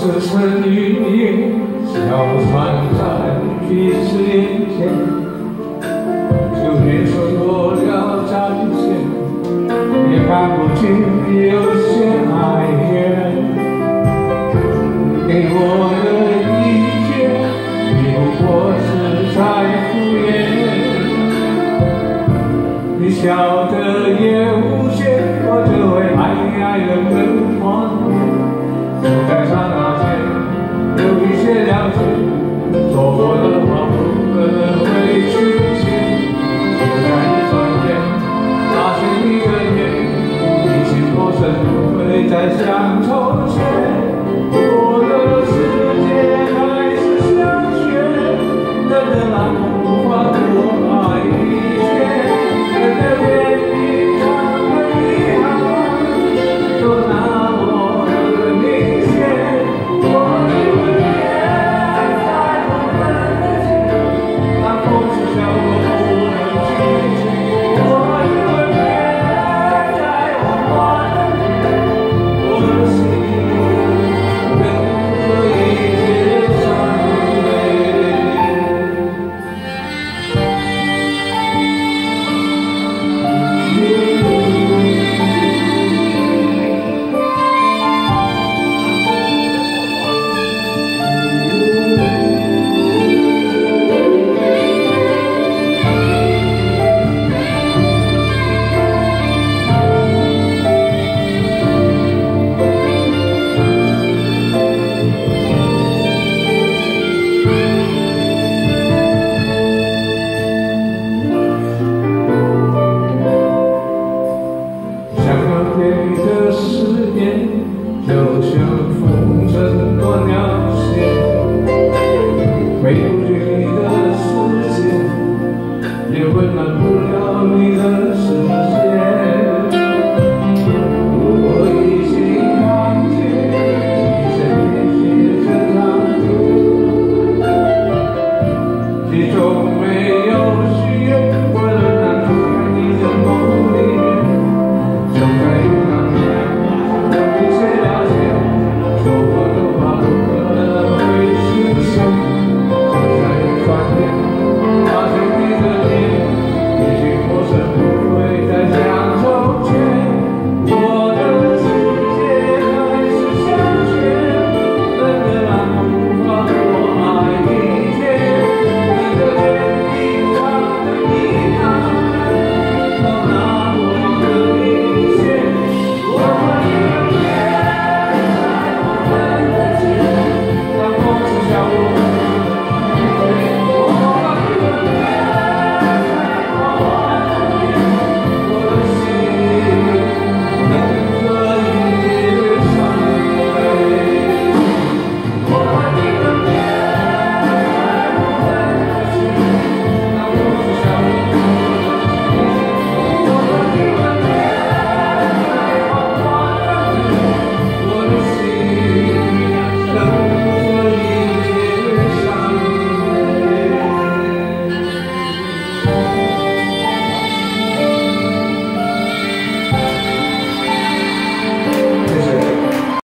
是神云烟，小船在彼此眼前，就别说多了再见，也看不见有些爱恋。给我的一切，你不过是在敷衍。你笑得也无邪，我只会爱爱人更狂野。给的思念就像风筝断了线